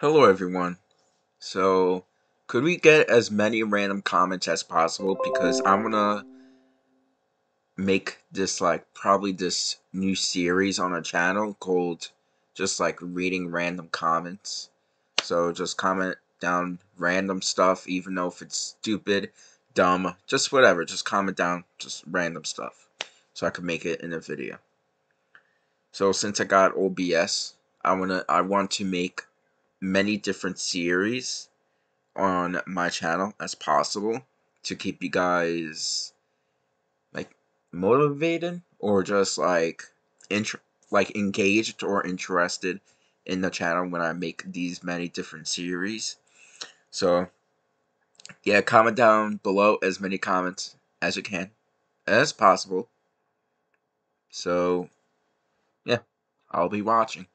Hello everyone. So, could we get as many random comments as possible because I'm gonna make this like probably this new series on a channel called just like reading random comments. So just comment down random stuff even though if it's stupid, dumb, just whatever, just comment down just random stuff so I can make it in a video. So since I got OBS, I wanna I want to make many different series on my channel as possible to keep you guys like motivated or just like inter like engaged or interested in the channel when I make these many different series. So yeah, comment down below as many comments as you can as possible. So yeah, I'll be watching.